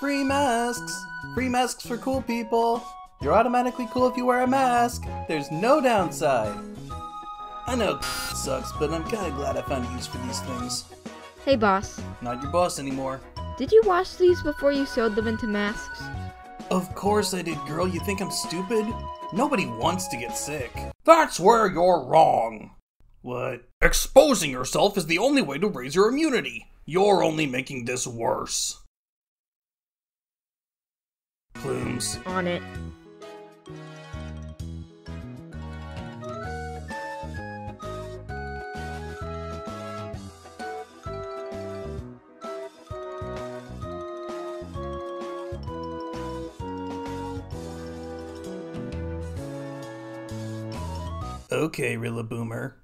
Free masks! Free masks for cool people! You're automatically cool if you wear a mask! There's no downside! I know it sucks, but I'm kinda glad I found a use for these things. Hey boss, Not your boss anymore. did you wash these before you sewed them into masks? Of course I did, girl. You think I'm stupid? Nobody wants to get sick. That's where you're wrong. What? Exposing yourself is the only way to raise your immunity. You're only making this worse. Plumes. On it. Okay, Rilla Boomer.